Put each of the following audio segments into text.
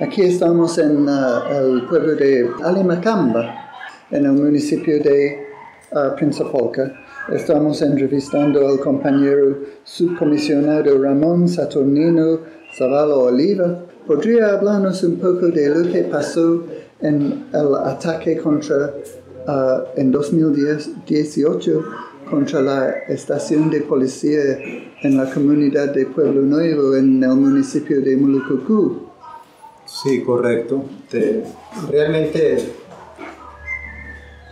Aquí estamos en uh, el pueblo de Alimacamba, en el municipio de uh, Principalca. Estamos entrevistando al compañero subcomisionado Ramón Saturnino Zavala Oliva. ¿Podría hablarnos un poco de lo que pasó en el ataque contra, uh, en 2018 contra la estación de policía en la comunidad de Pueblo Nuevo en el municipio de Mulucucú? Sí, correcto. realmente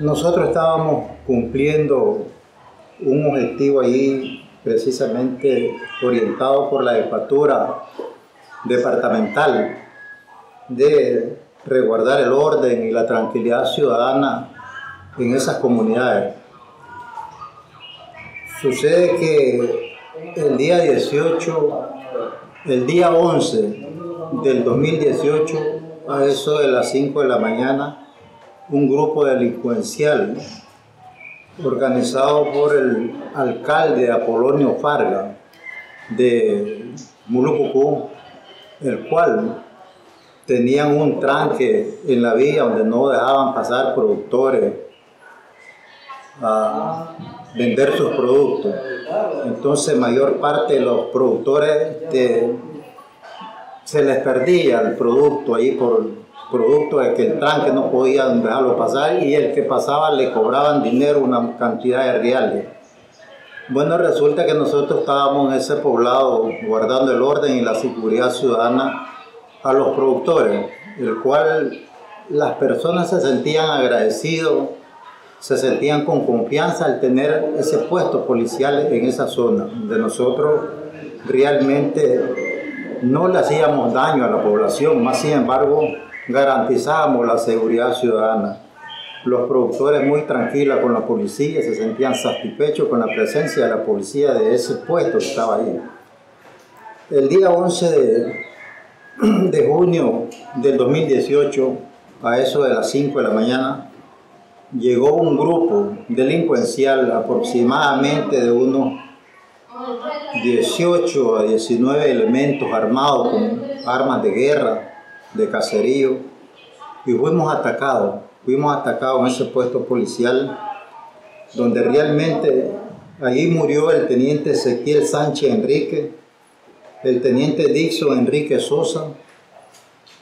nosotros estábamos cumpliendo un objetivo ahí precisamente orientado por la jefatura departamental de resguardar el orden y la tranquilidad ciudadana en esas comunidades. Sucede que el día 18, el día 11 del 2018, a eso de las 5 de la mañana, un grupo delincuencial organizado por el alcalde Apolonio Farga de Mulucucú, el cual tenían un tranque en la vía donde no dejaban pasar productores a vender sus productos. Entonces mayor parte de los productores se les perdía el producto ahí por producto de que el tranque no podía dejarlo pasar y el que pasaba le cobraban dinero, una cantidad de reales. Bueno, resulta que nosotros estábamos en ese poblado guardando el orden y la seguridad ciudadana a los productores, el cual las personas se sentían agradecidos, se sentían con confianza al tener ese puesto policial en esa zona, donde nosotros realmente no le hacíamos daño a la población, más sin embargo garantizábamos la seguridad ciudadana. Los productores muy tranquilos con la policía, se sentían satisfechos con la presencia de la policía de ese puesto que estaba ahí. El día 11 de, junio del 2018, a eso de las 5 de la mañana, llegó un grupo delincuencial aproximadamente de unos 18 a 19 elementos armados con armas de guerra, de caserío, y fuimos atacados, fuimos atacados en ese puesto policial, donde realmente allí murió el teniente Ezequiel Sánchez Enrique, el teniente Dixon Enrique Sosa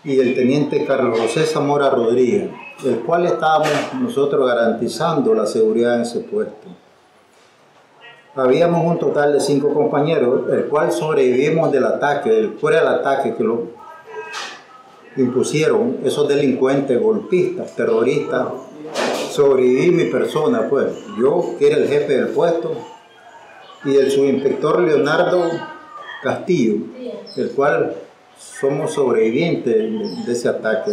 y el teniente Carlos José Zamora Rodríguez, el cual estábamos nosotros garantizando la seguridad en ese puesto. Habíamos un total de cinco compañeros, el cual sobrevivimos del ataque, del del ataque que lo impusieron esos delincuentes, golpistas, terroristas. Sobreviví mi persona, pues. Yo, que era el jefe del puesto, y el subinspector Leonardo Castillo, el cual somos sobrevivientes de ese ataque.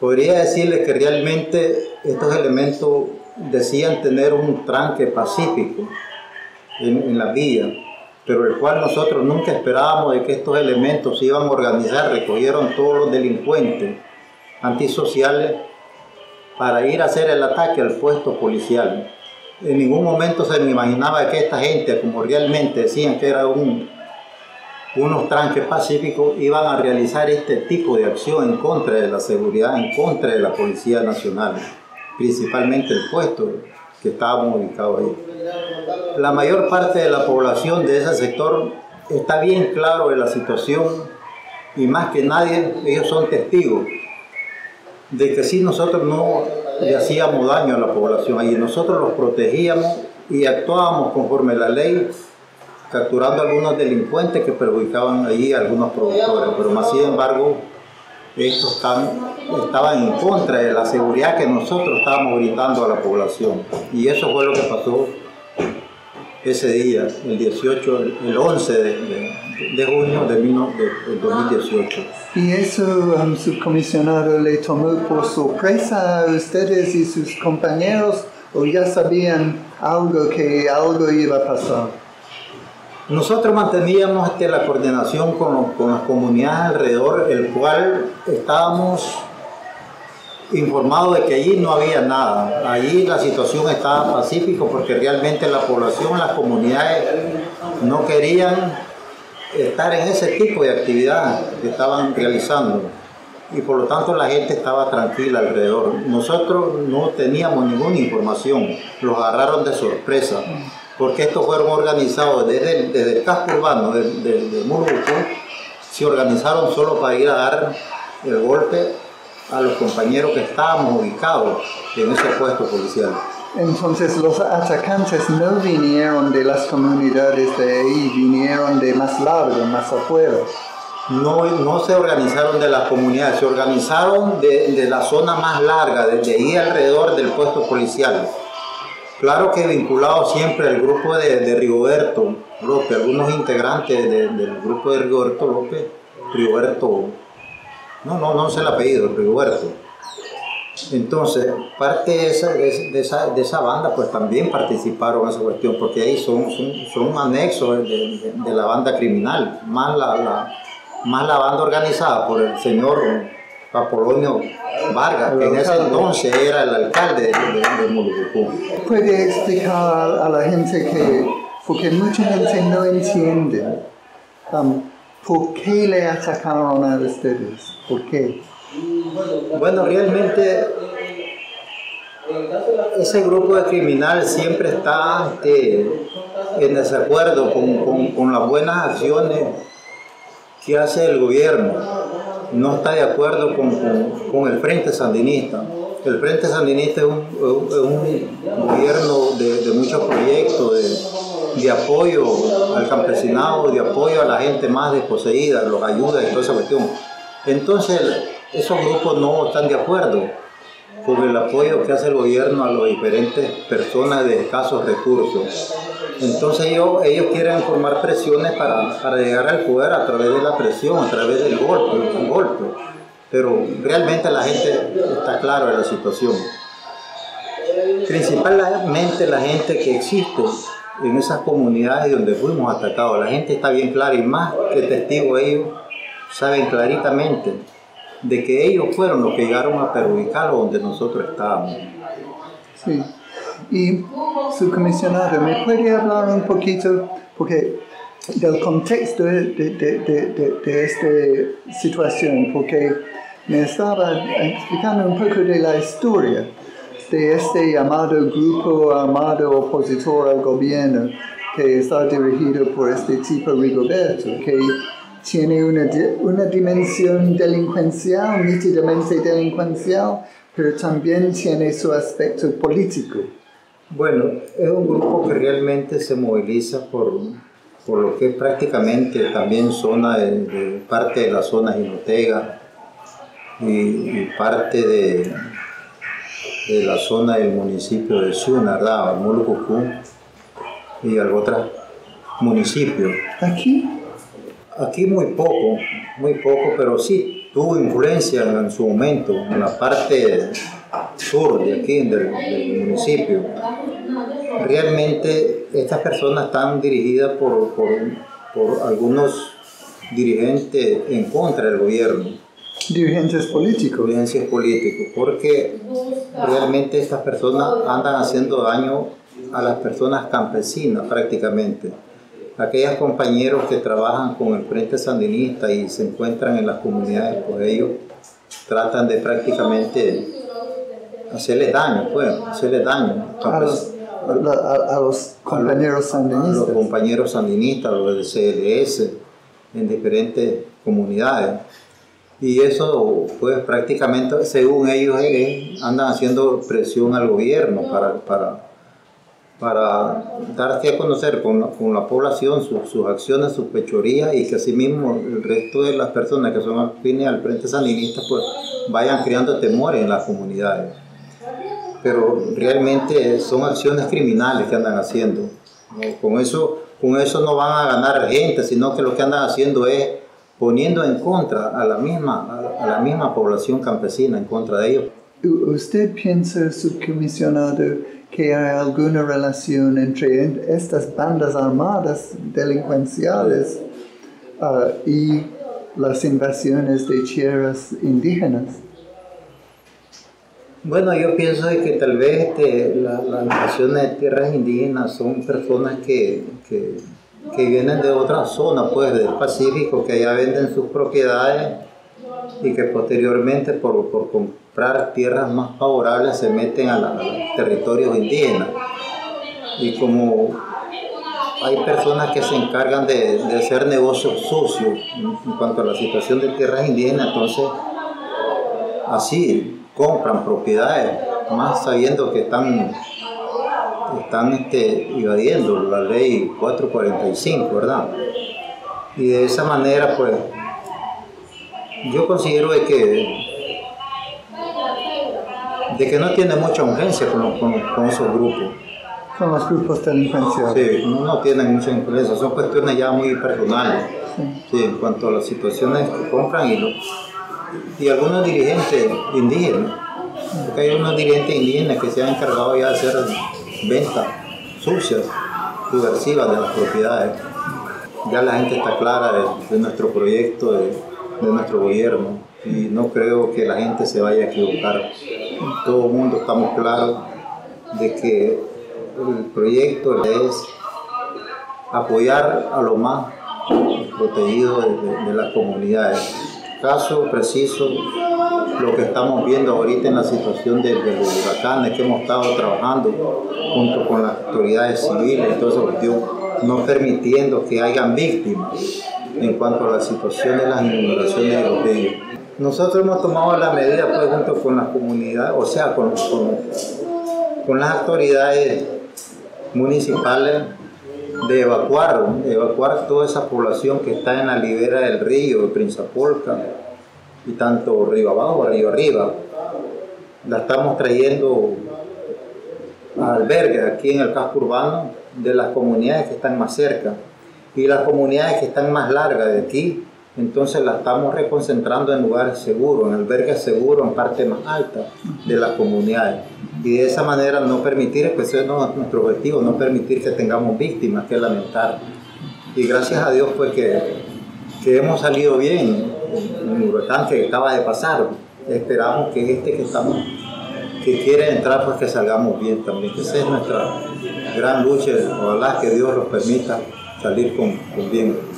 Podría decirle que realmente estos elementos decían tener un tranque pacífico en, la vía, pero el cual nosotros nunca esperábamos de que estos elementos se iban a organizar, recogieron todos los delincuentes antisociales para ir a hacer el ataque al puesto policial. En ningún momento se me imaginaba que esta gente, como realmente decían que era un, unos tranques pacíficos, iban a realizar este tipo de acción en contra de la seguridad, en contra de la Policía Nacional principalmente el puesto que estábamos ubicados ahí. La mayor parte de la población de ese sector está bien claro de la situación y más que nadie ellos son testigos de que si nosotros no le hacíamos daño a la población ahí, nosotros los protegíamos y actuábamos conforme la ley capturando algunos delincuentes que perjudicaban ahí a algunos productores, pero más sin embargo estos estaban en contra de la seguridad que nosotros estábamos brindando a la población. Y eso fue lo que pasó ese día, el 18, el 11 de, junio de, 2018. ¿Y eso, um, subcomisionado, le tomó por sorpresa a ustedes y sus compañeros o ya sabían algo que algo iba a pasar? Nosotros manteníamos este, la coordinación con, con las comunidades alrededor, el cual estábamos informado de que allí no había nada. Allí la situación estaba pacífica porque realmente la población, las comunidades no querían estar en ese tipo de actividad que estaban realizando y por lo tanto la gente estaba tranquila alrededor. Nosotros no teníamos ninguna información, los agarraron de sorpresa, porque estos fueron organizados desde el, casco urbano de, de, se organizaron solo para ir a dar el golpe a los compañeros que estábamos ubicados en ese puesto policial. Entonces los atacantes no vinieron de las comunidades de ahí, vinieron de más largo, más afuera. No, no se organizaron de las comunidades, se organizaron de, de la zona más larga, desde ahí alrededor del puesto policial. Claro que vinculado siempre al grupo de, de Rigoberto López, algunos integrantes del grupo de Rigoberto López, Rigoberto, no, no, no sé el apellido, Rigoberto. Entonces, parte de esa, de, esa, de esa banda, pues también participaron en esa cuestión, porque ahí son, son, son un anexo de, la banda criminal, más la, más la banda organizada por el señor Apolonio Vargas, que en ese entonces era el alcalde de, de, ¿Puede explicar a la gente que, porque mucha gente no entiende, um, por qué le atacaron a ustedes? ¿Por qué? Bueno, realmente ese grupo de criminales siempre está este, en desacuerdo con, las buenas acciones que hace el gobierno. No está de acuerdo con, el Frente Sandinista. El Frente Sandinista es un, gobierno de, muchos proyectos, de, de, apoyo al campesinado, de apoyo a la gente más desposeída, los ayuda y toda esa cuestión. Entonces, esos grupos no están de acuerdo con el apoyo que hace el gobierno a las diferentes personas de escasos recursos. Entonces ellos, ellos quieren formar presiones para, para, llegar al poder a través de la presión, a través del golpe, golpe. Pero realmente la gente está clara de la situación. Principalmente la gente que existe en esas comunidades donde fuimos atacados. La gente está bien clara y más que testigos ellos saben claritamente de que ellos fueron los que llegaron a perjudicar donde nosotros estábamos. Sí. Y su comisionado, ¿me puede hablar un poquito, porque del contexto de, de, de, de, esta situación, porque me estaba explicando un poco de la historia de este llamado grupo armado opositor al gobierno que está dirigido por este tipo Rigoberto, que tiene una, una dimensión delincuencial, nítidamente delincuencial, pero también tiene su aspecto político. Bueno, es un grupo que realmente se moviliza por, por lo que es prácticamente también zona de, parte de la zona Jinotega y, parte de, de, la zona del municipio de Ciunardá, Molucucú y otros municipios. ¿Aquí? Aquí muy poco, muy poco, pero sí tuvo influencia en su momento en la parte sur de aquí, del, municipio. Realmente estas personas están dirigidas por, por, por algunos dirigentes en contra del gobierno. Dirigentes políticos. Dirigentes políticos, porque realmente estas personas andan haciendo daño a las personas campesinas prácticamente aquellos compañeros que trabajan con el Frente Sandinista y se encuentran en las comunidades, pues ellos tratan de prácticamente hacerles daño, pues, hacerles daño. A los, compañeros sandinistas. A los compañeros sandinistas, los del CLS, en diferentes comunidades. Y eso, pues prácticamente, según ellos, eh, andan haciendo presión al gobierno para, para para darse a conocer con la, con la población sus acciones, sus pechorías y que asimismo el resto de las personas que son afines al Frente Sandinista pues vayan creando temores en las comunidades. Pero realmente son acciones criminales que andan haciendo. Con, eso, con eso no van a ganar gente, sino que lo que andan haciendo es poniendo en contra a la misma, a la misma población campesina, en contra de ellos. ¿Usted piensa, subcomisionado, que hay alguna relación entre estas bandas armadas delincuenciales uh, y las invasiones de tierras indígenas? Bueno, yo pienso que tal vez este, las naciones de tierras indígenas son personas que, que, vienen de otra zona, pues del Pacífico, que allá venden sus propiedades y que posteriormente por, por comprar tierras más favorables se meten a, los territorios indígenas. Y como hay personas que se encargan de, de hacer negocios sucios en cuanto a la situación de tierras indígenas, entonces así compran propiedades, más sabiendo que están, están este, evadiendo la ley 445, ¿verdad? Y de esa manera, pues, yo considero de que, de que no tiene mucha urgencia con, con, esos grupos. Son los grupos delincuenciales. Sí, no tienen mucha influencia, son cuestiones ya muy personales. Sí. en cuanto a las situaciones que compran y, lo, y algunos dirigentes indígenas, porque hay unos dirigentes indígenas que se han encargado ya de hacer ventas sucias, subversivas de las propiedades. Ya la gente está clara de, nuestro proyecto, de, nuestro gobierno, y no creo que la gente se vaya a equivocar. Todo el mundo estamos claros de que el proyecto es apoyar a lo más protegido de las comunidades caso preciso, lo que estamos viendo ahorita en la situación de, de los huracanes que hemos estado trabajando junto con las autoridades civiles, entonces no permitiendo que hayan víctimas en cuanto a la situación de las inundaciones de los ríos. Nosotros hemos tomado la medida pues, junto con las comunidades, o sea, con, con, con las autoridades municipales de evacuar, evacuar toda esa población que está en la libera del río, de Prinzapolca, y tanto río abajo, río arriba. La estamos trayendo a albergues aquí en el casco urbano de las comunidades que están más cerca y las comunidades que están más largas de aquí entonces la estamos reconcentrando en lugares seguros, en albergues seguros, en parte más alta de las comunidades. Y de esa manera no permitir, pues ese es nuestro objetivo, no permitir que tengamos víctimas que lamentar. Y gracias a Dios pues que, que hemos salido bien en el huracán que acaba de pasar. Esperamos que este que estamos, que quiere entrar, pues que salgamos bien también. Esa es nuestra gran lucha. Ojalá que Dios nos permita salir con, con bien.